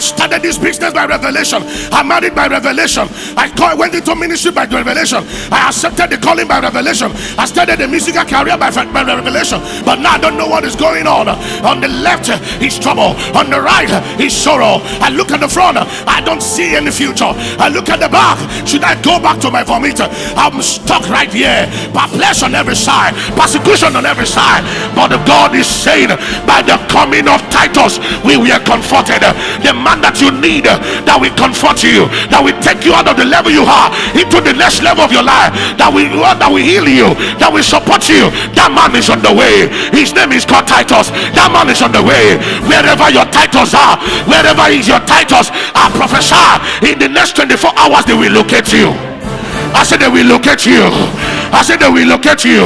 I started this business by revelation. I married by revelation. I went into ministry by revelation. I accepted the calling by revelation. I started a musical career by, by revelation. But now I don't know what is going on. On the left is trouble. On the right is sorrow. I look at the front. I don't see any future. I look at the back. Should I go back to my vomit? I'm stuck right here. Perplexed on every side. Persecution on every side. But God is saying, by the coming of Titus, we were comforted. The man that you need uh, that will comfort you, that will take you out of the level you are into the next level of your life, that will uh, that will heal you, that will support you. That man is on the way. His name is called Titus. That man is on the way. Wherever your Titus are, wherever is your Titus, I prophesy in the next 24 hours they will locate you. I said they will locate you. I said they will locate you.